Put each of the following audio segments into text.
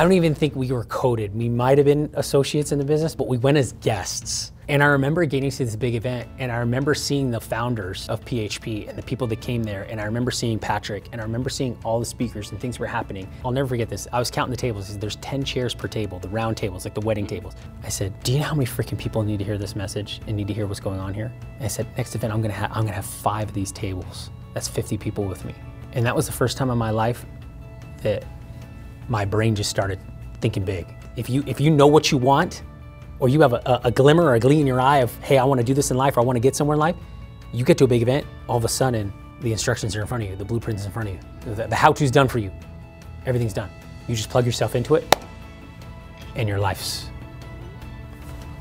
I don't even think we were coded. We might have been associates in the business, but we went as guests. And I remember getting to this big event, and I remember seeing the founders of PHP and the people that came there, and I remember seeing Patrick, and I remember seeing all the speakers and things were happening. I'll never forget this. I was counting the tables. There's 10 chairs per table, the round tables, like the wedding tables. I said, "Do you know how many freaking people need to hear this message and need to hear what's going on here?" And I said, "Next event, I'm gonna have I'm gonna have five of these tables. That's 50 people with me." And that was the first time in my life that my brain just started thinking big. If you if you know what you want, or you have a, a glimmer or a glee in your eye of, hey, I want to do this in life, or I want to get somewhere in life, you get to a big event, all of a sudden, the instructions are in front of you, the blueprints in front of you, the, the how-to's done for you, everything's done. You just plug yourself into it, and your life's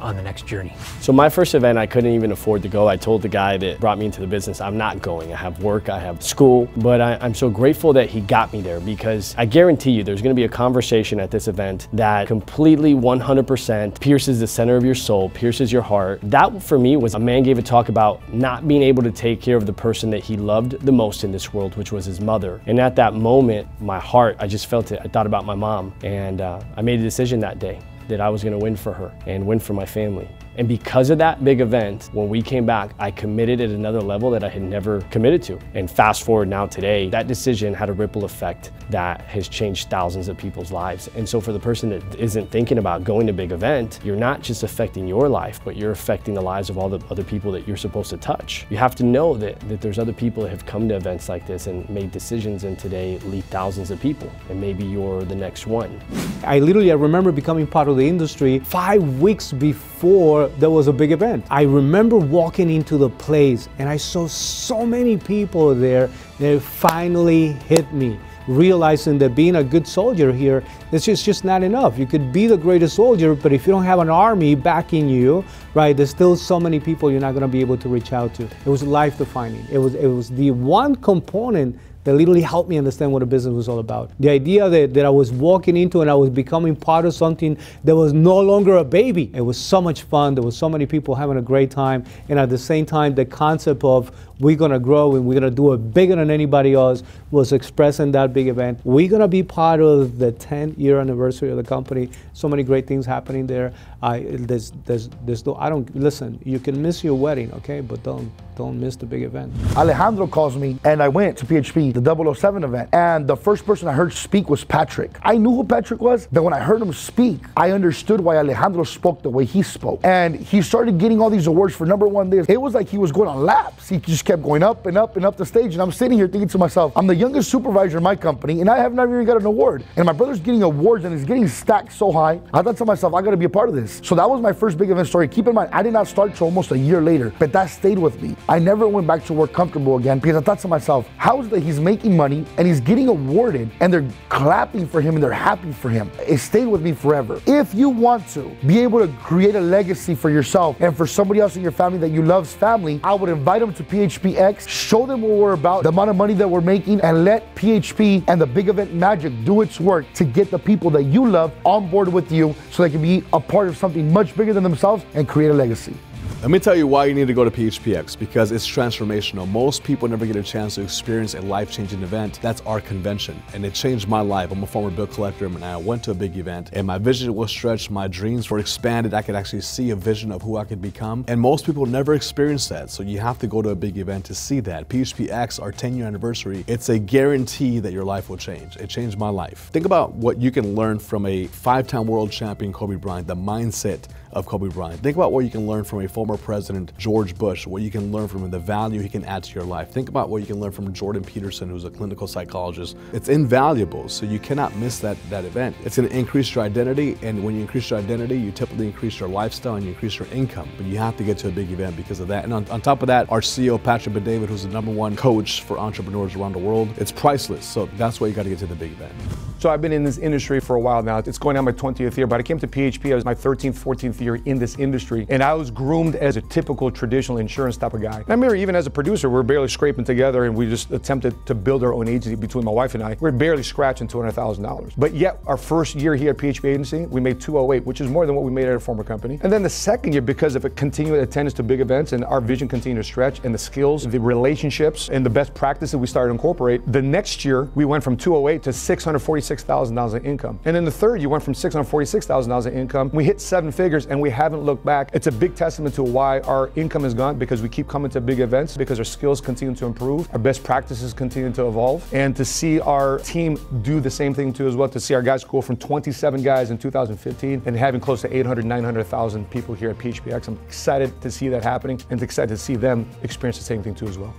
on the next journey. So my first event, I couldn't even afford to go. I told the guy that brought me into the business, I'm not going. I have work, I have school, but I, am so grateful that he got me there because I guarantee you there's gonna be a conversation at this event that completely 100% pierces the center of your soul, pierces your heart. That for me was a man gave a talk about not being able to take care of the person that he loved the most in this world, which was his mother. And at that moment, my heart, I just felt it. I thought about my mom and uh, I made a decision that day that I was going to win for her and win for my family. And because of that big event, when we came back, I committed at another level that I had never committed to. And fast forward now today, that decision had a ripple effect that has changed thousands of people's lives. And so for the person that isn't thinking about going to big event, you're not just affecting your life, but you're affecting the lives of all the other people that you're supposed to touch. You have to know that, that there's other people that have come to events like this and made decisions and today lead thousands of people. And maybe you're the next one. I literally I remember becoming part of the industry five weeks before there was a big event. I remember walking into the place and I saw so many people there that finally hit me realizing that being a good soldier here is just, just not enough. You could be the greatest soldier, but if you don't have an army backing you, right, there's still so many people you're not going to be able to reach out to. It was life defining. It was, it was the one component that literally helped me understand what a business was all about. The idea that, that I was walking into and I was becoming part of something that was no longer a baby. It was so much fun. There was so many people having a great time. And at the same time, the concept of we're going to grow and we're going to do it bigger than anybody else was expressed in that big event. We're going to be part of the 10 year anniversary of the company. So many great things happening there. I, there's, there's, there's no, I don't, listen, you can miss your wedding, okay, but don't, don't miss the big event. Alejandro calls me and I went to PHP, the 007 event, and the first person I heard speak was Patrick. I knew who Patrick was, but when I heard him speak, I understood why Alejandro spoke the way he spoke. And he started getting all these awards for number one this. It was like he was going on laps. He just kept going up and up and up the stage. And I'm sitting here thinking to myself, I'm the youngest supervisor in my company, and I have not even got an award. And my brother's getting awards and he's getting stacked so high. I thought to myself, I gotta be a part of this. So that was my first big event story. Keep in mind, I did not start till almost a year later, but that stayed with me. I never went back to work comfortable again because I thought to myself, how is it that he's making money and he's getting awarded and they're clapping for him and they're happy for him? It stayed with me forever. If you want to be able to create a legacy for yourself and for somebody else in your family that you love's family, I would invite them to PHPX show them what we're about, the amount of money that we're making, and let PHP and the Big Event Magic do its work to get the people that you love on board with you so they can be a part of something much bigger than themselves and create a legacy. Let me tell you why you need to go to PHPX because it's transformational. Most people never get a chance to experience a life changing event. That's our convention, and it changed my life. I'm a former bill collector, and I went to a big event, and my vision was stretched, my dreams were expanded. I could actually see a vision of who I could become, and most people never experience that. So you have to go to a big event to see that. PHPX, our 10 year anniversary, it's a guarantee that your life will change. It changed my life. Think about what you can learn from a five time world champion, Kobe Bryant, the mindset of Kobe Bryant. Think about what you can learn from a former president, George Bush, what you can learn from him, the value he can add to your life. Think about what you can learn from Jordan Peterson, who's a clinical psychologist. It's invaluable, so you cannot miss that, that event. It's gonna increase your identity, and when you increase your identity, you typically increase your lifestyle and you increase your income. But you have to get to a big event because of that. And on, on top of that, our CEO, Patrick Bet-David, who's the number one coach for entrepreneurs around the world, it's priceless. So that's why you gotta get to the big event. So I've been in this industry for a while now. It's going on my 20th year, but I came to PHP, I was my 13th, 14th year in this industry, and I was groomed as a typical traditional insurance type of guy. I remember even as a producer, we are barely scraping together and we just attempted to build our own agency between my wife and I. We are barely scratching $200,000. But yet, our first year here at PHP Agency, we made 208, which is more than what we made at a former company. And then the second year, because of a continued attendance to big events and our vision continued to stretch and the skills, the relationships, and the best practices we started to incorporate, the next year we went from 208 to $646,000 in income. And then the third year went from $646,000 in income. We hit seven figures and we haven't looked back. It's a big testament to why our income has gone because we keep coming to big events, because our skills continue to improve, our best practices continue to evolve, and to see our team do the same thing too as well, to see our guys go from 27 guys in 2015 and having close to 800, 900,000 people here at PHPX. I'm excited to see that happening and excited to see them experience the same thing too as well.